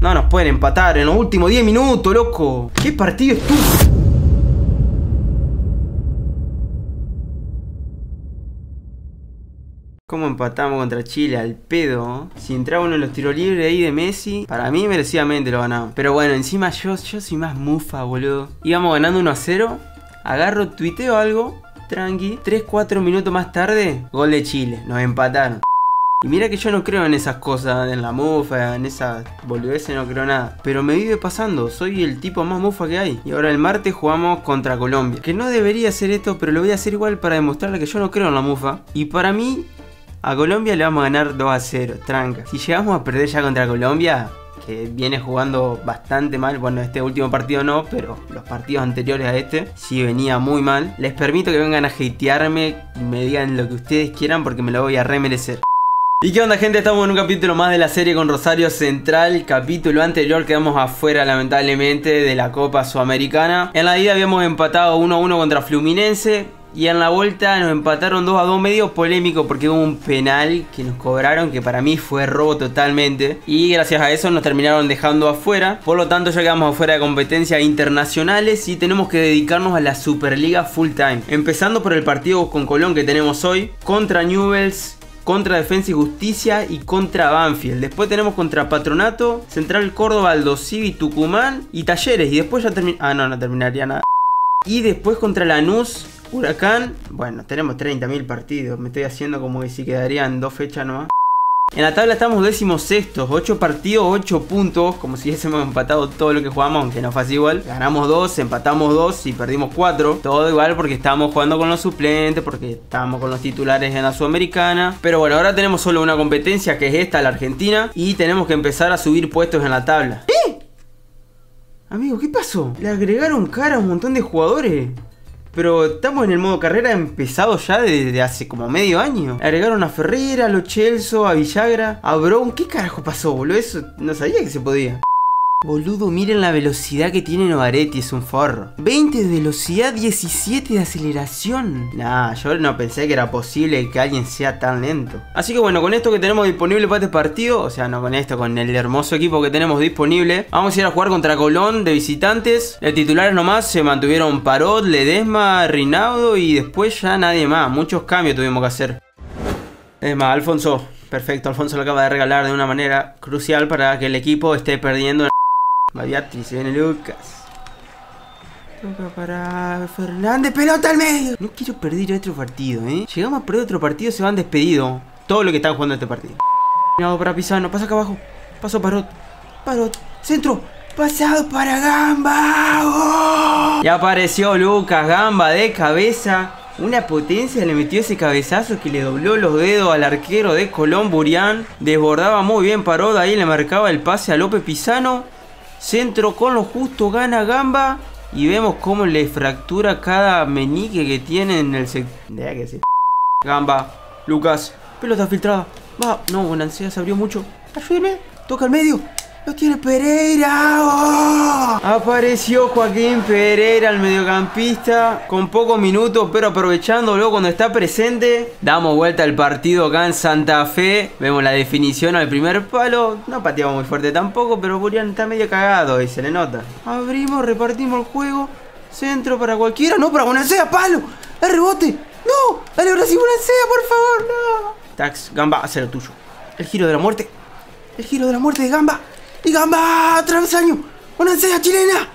No nos pueden empatar en los últimos 10 minutos, loco. ¿Qué partido estúpido? ¿Cómo empatamos contra Chile al pedo? Si entraba uno de los tiros libres ahí de Messi, para mí merecidamente lo ganamos. Pero bueno, encima yo, yo soy más mufa, boludo. Íbamos ganando 1 a 0. Agarro, tuiteo algo, tranqui. 3-4 minutos más tarde, gol de Chile. Nos empataron. Y mira que yo no creo en esas cosas, en la mufa, en esas boludeces, no creo nada. Pero me vive pasando, soy el tipo más mufa que hay. Y ahora el martes jugamos contra Colombia. Que no debería hacer esto, pero lo voy a hacer igual para demostrarle que yo no creo en la mufa. Y para mí, a Colombia le vamos a ganar 2 a 0, tranca. Si llegamos a perder ya contra Colombia, que viene jugando bastante mal, bueno, este último partido no, pero los partidos anteriores a este sí venía muy mal. Les permito que vengan a hatearme me digan lo que ustedes quieran porque me lo voy a remerecer. ¿Y qué onda gente? Estamos en un capítulo más de la serie con Rosario Central Capítulo anterior quedamos afuera lamentablemente de la Copa Sudamericana En la ida habíamos empatado 1 a 1 contra Fluminense y en la vuelta nos empataron 2 a 2 medio polémico porque hubo un penal que nos cobraron que para mí fue robo totalmente. Y gracias a eso nos terminaron dejando afuera. Por lo tanto ya quedamos afuera de competencias internacionales y tenemos que dedicarnos a la Superliga full time. Empezando por el partido con Colón que tenemos hoy. Contra Newells, contra Defensa y Justicia y contra Banfield. Después tenemos contra Patronato, Central Córdoba, Aldo Civi, Tucumán y Talleres. Y después ya termina... Ah, no, no terminaría nada. Y después contra Lanús, Huracán, bueno, tenemos 30.000 partidos. Me estoy haciendo como que si quedarían dos fechas nomás. En la tabla estamos décimos sextos, 8 partidos, 8 puntos, como si hubiésemos empatado todo lo que jugamos, aunque no fue así igual. Ganamos 2, empatamos 2 y perdimos 4. Todo igual porque estábamos jugando con los suplentes, porque estábamos con los titulares en la Sudamericana. Pero bueno, ahora tenemos solo una competencia que es esta, la Argentina, y tenemos que empezar a subir puestos en la tabla. ¿Eh? Amigo, ¿qué pasó? Le agregaron cara a un montón de jugadores. Pero estamos en el modo carrera empezado ya desde hace como medio año. Agregaron a Ferreira, a Lo Chelso, a Villagra, a Brown. ¿Qué carajo pasó, boludo? Eso no sabía que se podía. Boludo, miren la velocidad que tiene Novaretti, es un forro. 20 de velocidad, 17 de aceleración. Nah, yo no pensé que era posible que alguien sea tan lento. Así que bueno, con esto que tenemos disponible para este partido, o sea, no con esto, con el hermoso equipo que tenemos disponible, vamos a ir a jugar contra Colón de visitantes. De titulares nomás se mantuvieron Parot, Ledesma, Rinaudo y después ya nadie más. Muchos cambios tuvimos que hacer. Es más, Alfonso, perfecto, Alfonso lo acaba de regalar de una manera crucial para que el equipo esté perdiendo. Mariatri, se viene Lucas. Toca para Fernández, pelota al medio. No quiero perder otro partido, ¿eh? Llegamos a perder otro partido, se van despedidos. Todo lo que están jugando este partido. No, para Pisano, pasa acá abajo. Paso Parot. Parot, centro. Pasado para Gamba. ¡Oh! Ya apareció Lucas, Gamba de cabeza. Una potencia le metió ese cabezazo que le dobló los dedos al arquero de Colón Burián. Desbordaba muy bien Parot, ahí le marcaba el pase a López Pisano. Centro con lo justo, gana Gamba. Y vemos cómo le fractura cada meñique que tiene en el sector. Gamba, Lucas, pelota filtrada. Va, no, Bonancea se abrió mucho. Ayúdeme, toca al medio. Lo tiene Pereira. ¡Oh! Apareció Joaquín Pereira, el mediocampista, con pocos minutos, pero aprovechándolo cuando está presente. Damos vuelta al partido acá en Santa Fe. Vemos la definición al primer palo. No pateamos muy fuerte tampoco, pero Burian está medio cagado y se le nota. Abrimos, repartimos el juego. Centro para cualquiera. No, para Bonancea, palo. El rebote. No, dale Brasil, Bonancea, por favor, no. Tax, Gamba, hace lo tuyo. El giro de la muerte. El giro de la muerte de Gamba. Y Gamba, travesaño. Bonancea chilena.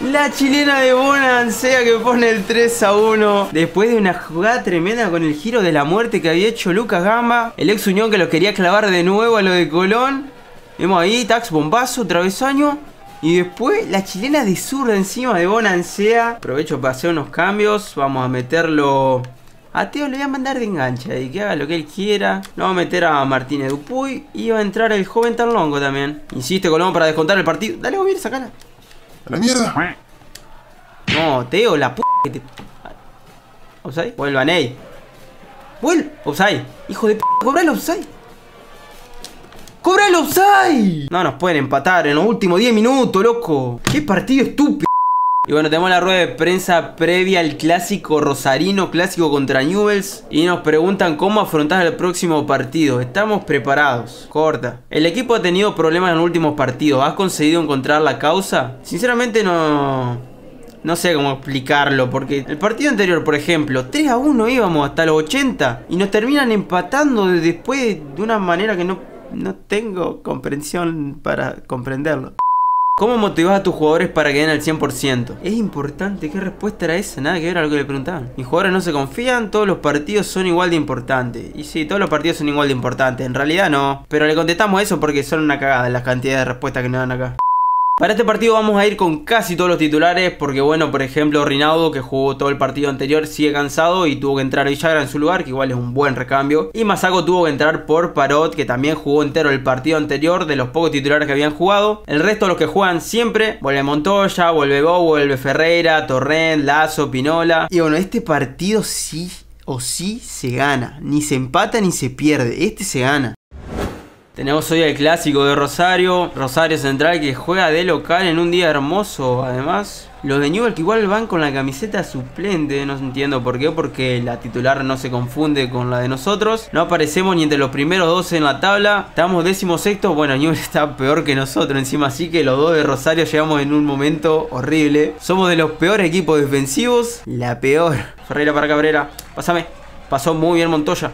La chilena de Bonancea que pone el 3 a 1. Después de una jugada tremenda con el giro de la muerte que había hecho Lucas Gamba. El ex Unión que lo quería clavar de nuevo a lo de Colón. Vemos ahí, tax, bombazo, travesaño. Y después la chilena de zurda encima de Bonancea. Aprovecho para hacer unos cambios. Vamos a meterlo a Teo le voy a mandar de engancha y que haga lo que él quiera. No va a meter a Martínez Dupuy y va a entrar el joven Tarlongo también. Insiste Colón para descontar el partido. Dale, Gomir, sacala. ¡A la mierda! No, Teo, la p que te. ¿Offside? Vuelvan, ey. ¡Vuelve! ¡Offside! ¡Hijo de p! ¡Cobra el offside! ¡Cobra el offside! No nos pueden empatar en los últimos 10 minutos, loco. ¡Qué partido estúpido! Y bueno, tenemos la rueda de prensa previa al clásico rosarino, clásico contra Newells. Y nos preguntan cómo afrontar el próximo partido. Estamos preparados. Corta. El equipo ha tenido problemas en los últimos partidos. ¿Has conseguido encontrar la causa? Sinceramente no... No sé cómo explicarlo, porque el partido anterior, por ejemplo, 3 a 1 íbamos hasta los 80 y nos terminan empatando después de una manera que no, no tengo comprensión para comprenderlo. ¿Cómo motivas a tus jugadores para que den al 100%? Es importante, ¿qué respuesta era esa? Nada que ver a lo que le preguntaban. Mis jugadores no se confían, todos los partidos son igual de importantes. Y sí, todos los partidos son igual de importantes. En realidad no. Pero le contestamos eso porque son una cagada las cantidades de respuestas que nos dan acá. Para este partido vamos a ir con casi todos los titulares porque bueno, por ejemplo, Rinaldo que jugó todo el partido anterior sigue cansado y tuvo que entrar Villagra en su lugar, que igual es un buen recambio. Y Masako tuvo que entrar por Parot, que también jugó entero el partido anterior de los pocos titulares que habían jugado. El resto de los que juegan siempre, vuelve Montoya, vuelve Bo, vuelve Ferreira, Torrent, Lazo, Pinola. Y bueno, este partido sí o sí se gana, ni se empata ni se pierde, este se gana. Tenemos hoy el clásico de Rosario, Rosario Central que juega de local en un día hermoso. Además, los de Newell que igual van con la camiseta suplente, no entiendo por qué, porque la titular no se confunde con la de nosotros. No aparecemos ni entre los primeros dos en la tabla. Estamos décimo sexto, bueno, Newell está peor que nosotros encima, así que los dos de Rosario llegamos en un momento horrible. Somos de los peores equipos defensivos, la peor. Ferreira para Cabrera, pásame. Pasó muy bien Montoya.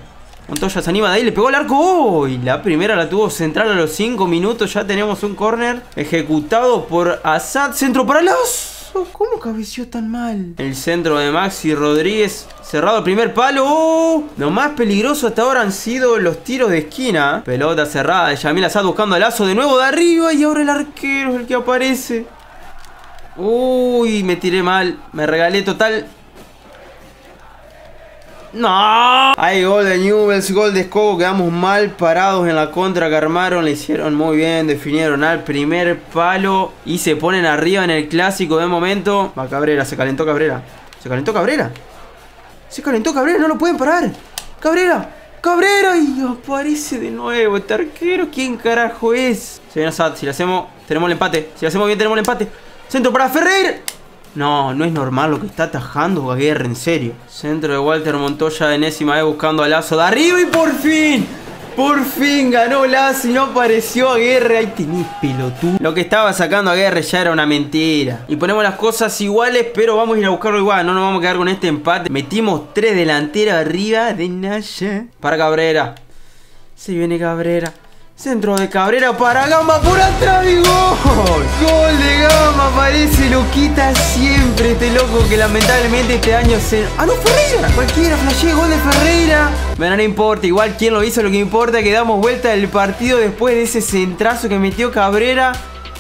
Montoya se anima de ahí, le pegó el arco. ¡Oh! Y la primera la tuvo central a los 5 minutos. Ya tenemos un corner ejecutado por Assad. Centro para los... ¿Cómo cabeció tan mal? El centro de Maxi Rodríguez. Cerrado el primer palo. ¡Oh! Lo más peligroso hasta ahora han sido los tiros de esquina. Pelota cerrada de Yamil Assad buscando el lazo de nuevo de arriba. Y ahora el arquero es el que aparece. Uy, me tiré mal. Me regalé total no. Hay gol de Newells, gol de Escobo. Quedamos mal parados en la contra que armaron. Le hicieron muy bien. Definieron al primer palo. Y se ponen arriba en el clásico de momento. Va Cabrera, se calentó Cabrera. Se calentó Cabrera. Se calentó Cabrera, no lo pueden parar. Cabrera. Cabrera y aparece de nuevo este arquero. ¿Quién carajo es? Se viene Assad. Si le hacemos, tenemos el empate. Si le hacemos bien, tenemos el empate. Centro para Ferrer. No, no es normal lo que está atajando Aguirre, en serio. Centro de Walter Montoya enésima vez buscando a Lazo de arriba y por fin. Por fin ganó Lazo y no apareció Aguirre. Ahí tenés pelotudo. Lo que estaba sacando Aguirre ya era una mentira. Y ponemos las cosas iguales, pero vamos a ir a buscarlo igual. No nos vamos a quedar con este empate. Metimos tres delanteros arriba de Naya. Para Cabrera. Se viene Cabrera. Centro de Cabrera para Gama por atrás y gol. Gol de Gama, parece lo quita siempre este loco que lamentablemente este año se... ¡Ah, no, Ferreira! Cualquiera, flashé, gol de Ferreira. Bueno, no importa, igual quién lo hizo, lo que importa es que damos vuelta del partido después de ese centrazo que metió Cabrera.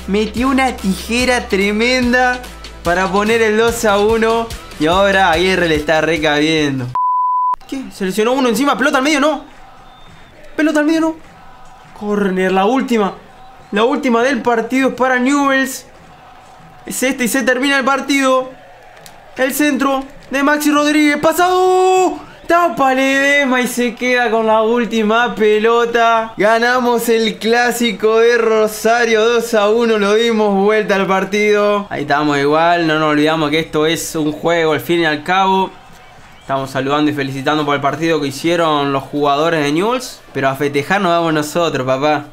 Metió una tijera tremenda para poner el 2 a 1. Y ahora Aguirre le está recabiendo. ¿Qué? ¿Seleccionó uno encima? ¿Pelota al medio? No. ¿Pelota al medio? No. Corner, la última. La última del partido es para Newells. Es este y se termina el partido. El centro de Maxi Rodríguez. Pasado. Tapa Ledema y se queda con la última pelota. Ganamos el clásico de Rosario 2 a 1. Lo dimos vuelta al partido. Ahí estamos igual. No nos olvidamos que esto es un juego al fin y al cabo. Estamos saludando y felicitando por el partido que hicieron los jugadores de Newells. Pero a festejar nos vamos nosotros, papá.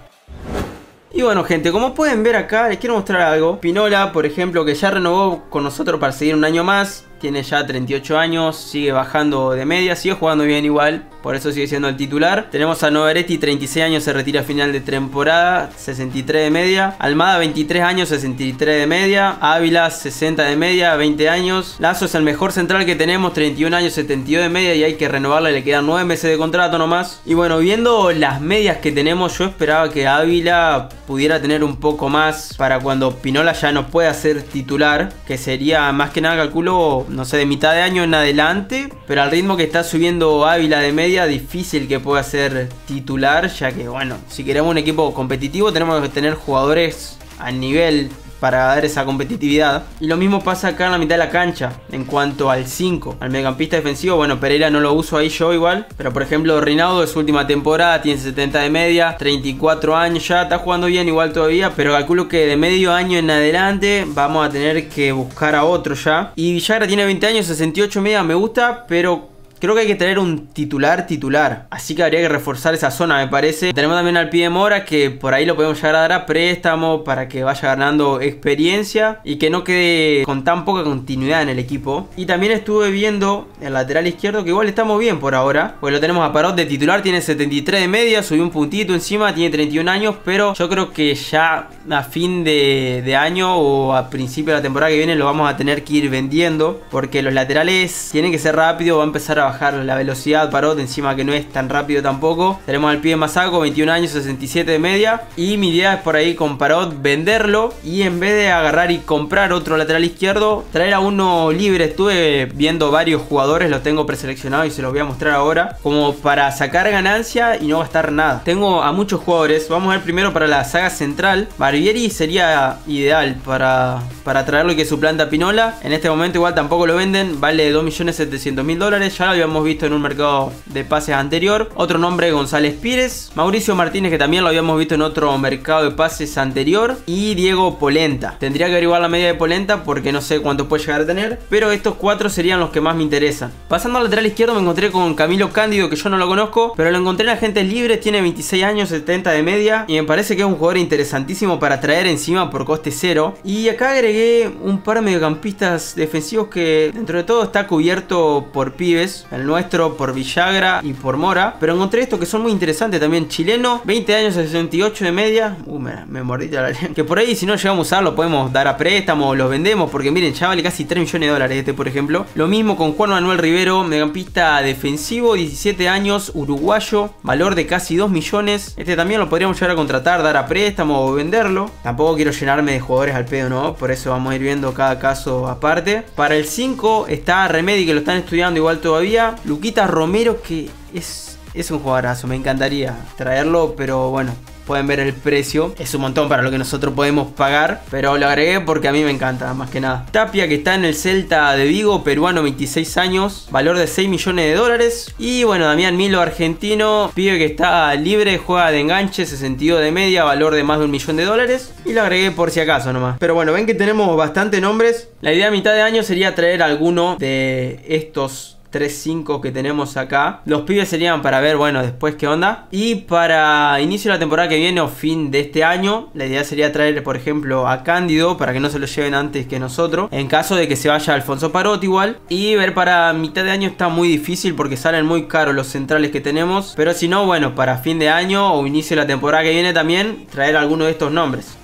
Y bueno, gente, como pueden ver acá, les quiero mostrar algo. Pinola, por ejemplo, que ya renovó con nosotros para seguir un año más tiene ya 38 años, sigue bajando de media, sigue jugando bien igual, por eso sigue siendo el titular. Tenemos a Noveretti, 36 años, se retira a final de temporada, 63 de media. Almada, 23 años, 63 de media. Ávila, 60 de media, 20 años. Lazo es el mejor central que tenemos, 31 años, 72 de media y hay que renovarla, le quedan 9 meses de contrato nomás. Y bueno, viendo las medias que tenemos, yo esperaba que Ávila pudiera tener un poco más para cuando Pinola ya no pueda ser titular, que sería más que nada, calculo, no sé, de mitad de año en adelante. Pero al ritmo que está subiendo Ávila de media, difícil que pueda ser titular. Ya que, bueno, si queremos un equipo competitivo, tenemos que tener jugadores a nivel para dar esa competitividad. Y lo mismo pasa acá en la mitad de la cancha, en cuanto al 5, al mediocampista defensivo. Bueno, Pereira no lo uso ahí yo igual, pero por ejemplo, Rinaldo es su última temporada, tiene 70 de media, 34 años ya, está jugando bien igual todavía, pero calculo que de medio año en adelante vamos a tener que buscar a otro ya. Y Villagra tiene 20 años, 68 media, me gusta, pero Creo que hay que tener un titular titular. Así que habría que reforzar esa zona, me parece. Tenemos también al pie Mora, que por ahí lo podemos llegar a dar a préstamo para que vaya ganando experiencia y que no quede con tan poca continuidad en el equipo. Y también estuve viendo el lateral izquierdo, que igual estamos bien por ahora. Pues lo tenemos a Parot de titular, tiene 73 de media, subió un puntito encima, tiene 31 años, pero yo creo que ya a fin de, de año o a principio de la temporada que viene lo vamos a tener que ir vendiendo. Porque los laterales tienen que ser rápido, va a empezar a bajar la velocidad Parot, encima que no es tan rápido tampoco. Tenemos al pie Masaco, 21 años, 67 de media. Y mi idea es por ahí con Parot venderlo y en vez de agarrar y comprar otro lateral izquierdo, traer a uno libre. Estuve viendo varios jugadores, los tengo preseleccionados y se los voy a mostrar ahora. Como para sacar ganancia y no gastar nada. Tengo a muchos jugadores. Vamos a ver primero para la saga central. Barbieri sería ideal para, para traerlo y que suplanta a Pinola. En este momento igual tampoco lo venden. Vale 2.700.000 dólares. Ya lo habíamos visto en un mercado de pases anterior. Otro nombre González Pires. Mauricio Martínez que también lo habíamos visto en otro mercado de pases anterior. Y Diego Polenta. Tendría que averiguar la media de Polenta porque no sé cuánto puede llegar a tener. Pero estos cuatro serían los que más me interesan. Pasando al lateral izquierdo me encontré con Camilo Cándido que yo no lo conozco. Pero lo encontré en agentes libres. Tiene 26 años, 70 de media. Y me parece que es un jugador interesantísimo para traer encima por coste cero. Y acá agregué un par de mediocampistas defensivos que dentro de todo está cubierto por pibes el nuestro por Villagra y por Mora. Pero encontré estos que son muy interesantes también. Chileno, 20 años, 68 de media. Uh, me, me mordí la Que por ahí, si no llegamos a usar, lo podemos dar a préstamo o los vendemos. Porque miren, ya vale casi 3 millones de dólares este, por ejemplo. Lo mismo con Juan Manuel Rivero, mediocampista defensivo, 17 años, uruguayo. Valor de casi 2 millones. Este también lo podríamos llegar a contratar, dar a préstamo o venderlo. Tampoco quiero llenarme de jugadores al pedo, ¿no? Por eso vamos a ir viendo cada caso aparte. Para el 5 está Remedy, que lo están estudiando igual todavía. Luquita Romero, que es, es un jugadorazo. Me encantaría traerlo, pero bueno, pueden ver el precio. Es un montón para lo que nosotros podemos pagar. Pero lo agregué porque a mí me encanta, más que nada. Tapia, que está en el Celta de Vigo, peruano, 26 años. Valor de 6 millones de dólares. Y bueno, Damián Milo, argentino. Pibe que está libre, juega de enganche, 62 de media, valor de más de un millón de dólares. Y lo agregué por si acaso nomás. Pero bueno, ven que tenemos bastante nombres. La idea a mitad de año sería traer alguno de estos 3-5 que tenemos acá. Los pibes serían para ver, bueno, después qué onda. Y para inicio de la temporada que viene o fin de este año, la idea sería traer, por ejemplo, a Cándido para que no se lo lleven antes que nosotros. En caso de que se vaya Alfonso Parot igual. Y ver para mitad de año está muy difícil porque salen muy caros los centrales que tenemos. Pero si no, bueno, para fin de año o inicio de la temporada que viene también, traer alguno de estos nombres.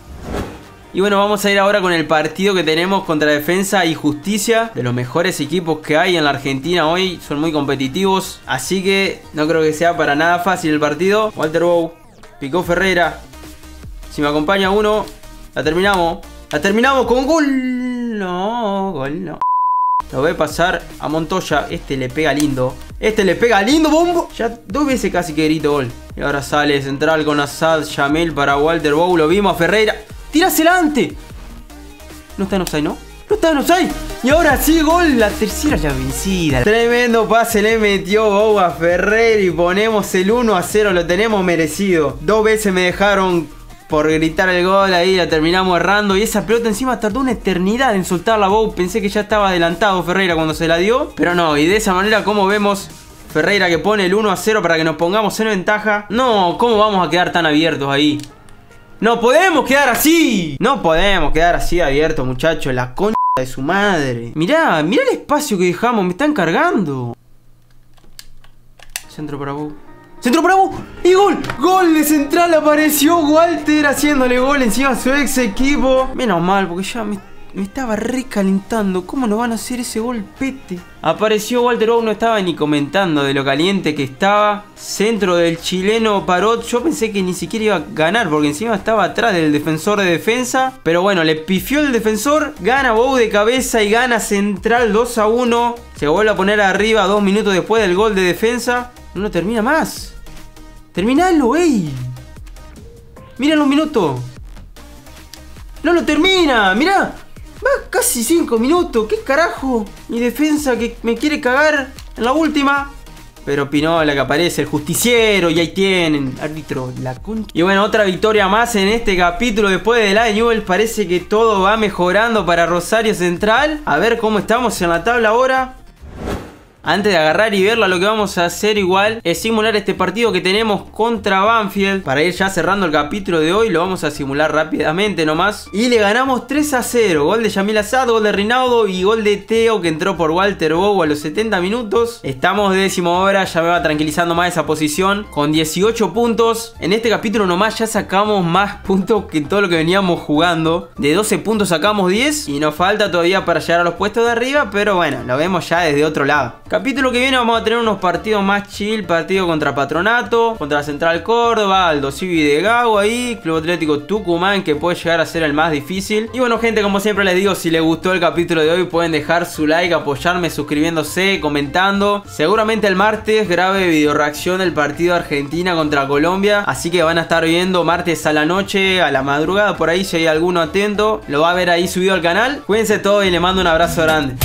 Y bueno, vamos a ir ahora con el partido que tenemos contra Defensa y Justicia. De los mejores equipos que hay en la Argentina hoy. Son muy competitivos. Así que no creo que sea para nada fácil el partido. Walter Bow. Picó Ferreira. Si me acompaña uno. La terminamos. La terminamos con gol. No, gol no. Lo voy a pasar a Montoya. Este le pega lindo. Este le pega lindo, bombo. Ya dos veces casi que grito gol. Y ahora sale central con Assad Yamel para Walter Bow. Lo vimos a Ferreira. ¡Tírasela antes! No está en offside, ¿no? No está en offside. Y ahora sí, gol. La tercera ya vencida. Tremendo pase le metió Boba Ferrer y ponemos el 1 a 0. Lo tenemos merecido. Dos veces me dejaron por gritar el gol ahí. La terminamos errando. Y esa pelota encima tardó una eternidad en soltar la Bow. Pensé que ya estaba adelantado Ferreira cuando se la dio. Pero no. Y de esa manera, como vemos, Ferreira que pone el 1 a 0 para que nos pongamos en ventaja. No, ¿cómo vamos a quedar tan abiertos ahí? No podemos quedar así. No podemos quedar así abiertos, muchachos. La concha de su madre. Mirá, mirá el espacio que dejamos. Me están cargando. Centro para vos. Centro para vos. Y gol. Gol de central. Apareció Walter haciéndole gol encima a su ex equipo. Menos mal, porque ya me me estaba recalentando. ¿Cómo no van a hacer ese golpete? Apareció Walter Bow, no estaba ni comentando de lo caliente que estaba. Centro del chileno Parot. Yo pensé que ni siquiera iba a ganar porque encima estaba atrás del defensor de defensa. Pero bueno, le pifió el defensor. Gana Bow de cabeza y gana Central 2 a 1. Se vuelve a poner arriba dos minutos después del gol de defensa. No lo termina más. Terminalo, ey. Miren los minutos. No lo termina, mirá. Va casi 5 minutos, ¿qué carajo? Mi defensa que me quiere cagar en la última. Pero Pinola que aparece, el justiciero, y ahí tienen, árbitro, la concha. Y bueno, otra victoria más en este capítulo después de la Newell. Parece que todo va mejorando para Rosario Central. A ver cómo estamos en la tabla ahora. Antes de agarrar y verla, lo que vamos a hacer igual es simular este partido que tenemos contra Banfield. Para ir ya cerrando el capítulo de hoy, lo vamos a simular rápidamente nomás. Y le ganamos 3 a 0. Gol de Yamil Assad, gol de Rinaudo y gol de Teo que entró por Walter Bow a los 70 minutos. Estamos de décimo hora, ya me va tranquilizando más esa posición. Con 18 puntos. En este capítulo nomás ya sacamos más puntos que todo lo que veníamos jugando. De 12 puntos sacamos 10 y nos falta todavía para llegar a los puestos de arriba. Pero bueno, lo vemos ya desde otro lado. Capítulo que viene vamos a tener unos partidos más chill. Partido contra Patronato, contra Central Córdoba, Aldo Civi de Gago ahí, Club Atlético Tucumán que puede llegar a ser el más difícil. Y bueno gente, como siempre les digo, si les gustó el capítulo de hoy pueden dejar su like, apoyarme suscribiéndose, comentando. Seguramente el martes grabe video reacción del partido Argentina contra Colombia. Así que van a estar viendo martes a la noche, a la madrugada, por ahí si hay alguno atento. Lo va a ver ahí subido al canal. Cuídense todos y le mando un abrazo grande.